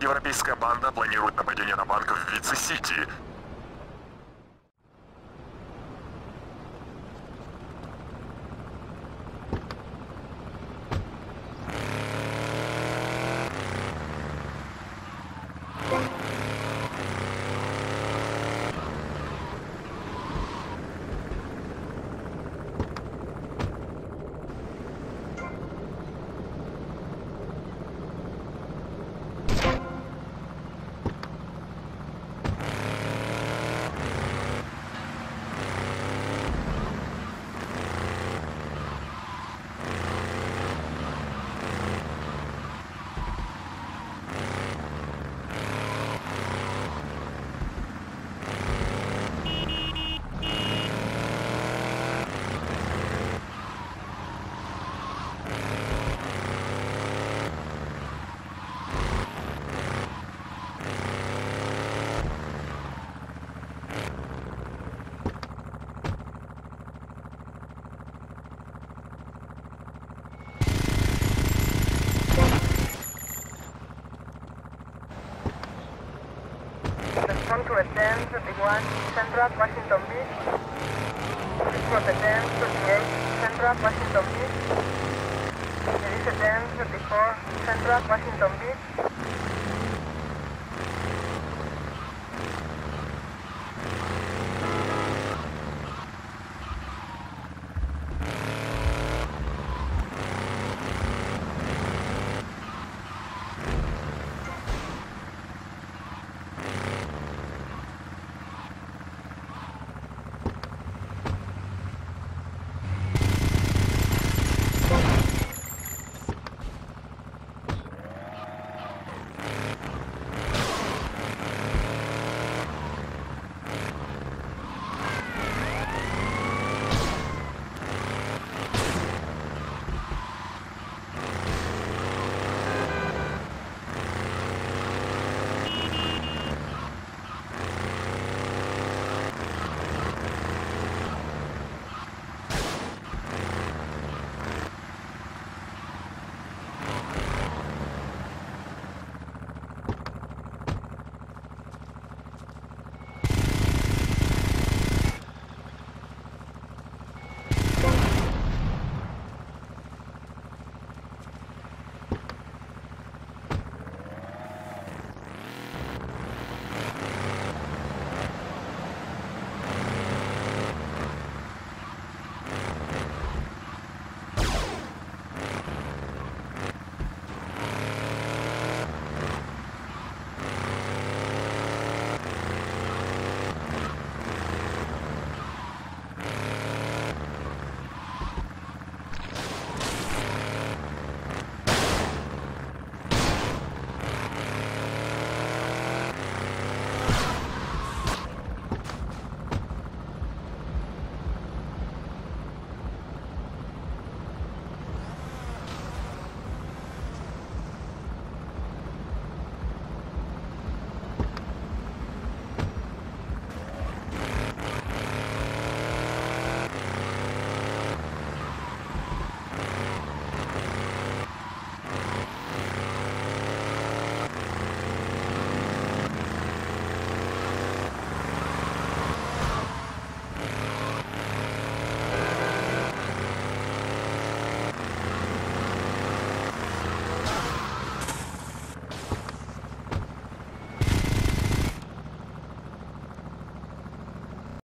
Европейская банда планирует нападение на банк в Вице-Сити. To a 1031 Central Washington Beach. Respond to 1038 Central Washington Beach. There is a 1034 Central Washington Beach.